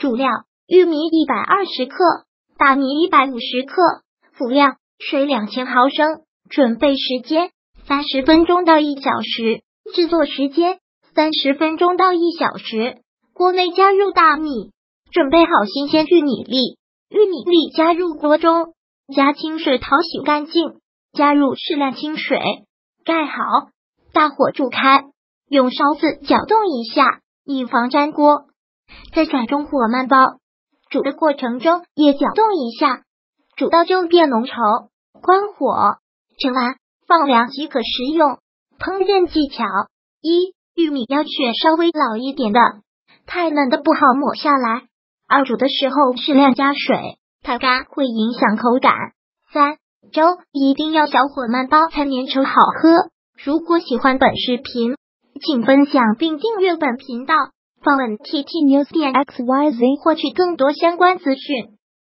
主料：玉米一百二十克，大米一百五十克。辅料：水两千毫升。准备时间：三十分钟到一小时。制作时间：三十分钟到一小时。锅内加入大米，准备好新鲜玉米粒，玉米粒加入锅中，加清水淘洗干净，加入适量清水，盖好，大火煮开，用勺子搅动一下，以防粘锅。在转中火慢煲，煮的过程中也搅动一下，煮到粥变浓稠，关火，盛完放凉即可食用。烹饪技巧一：玉米要选稍微老一点的。太嫩的不好抹下来。二煮的时候适量加水，太干会影响口感。三粥一定要小火慢煲才粘稠好喝。如果喜欢本视频，请分享并订阅本频道，访问 T T News 点 X Y Z 获取更多相关资讯。